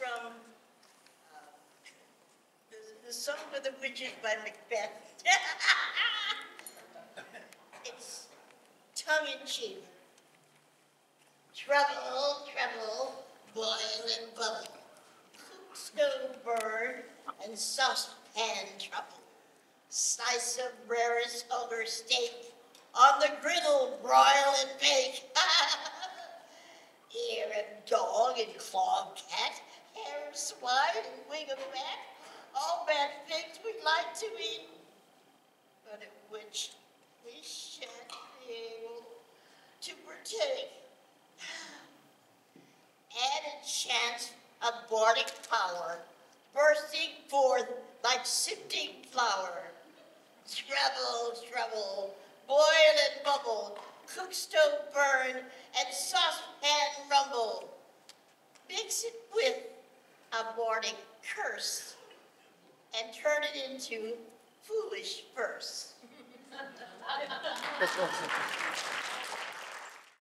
from uh, the, the Song of the Witches by Macbeth. it's tongue in cheek. Trouble, trouble, boil and bubble. Cook, stove burn, and saucepan trouble. Slice of rarest ogre steak on the griddle, broil and bake. Ear of dog and claw of cat, hair of swine and wing of all bad things we'd like to eat, but of which we shan't be able to partake. Added chance of bardic power, bursting forth like sifting flour. Trouble, trouble, boil and bubble, cook stove burn, and saucepan rumble. Mix it with a morning curse and turn it into foolish verse.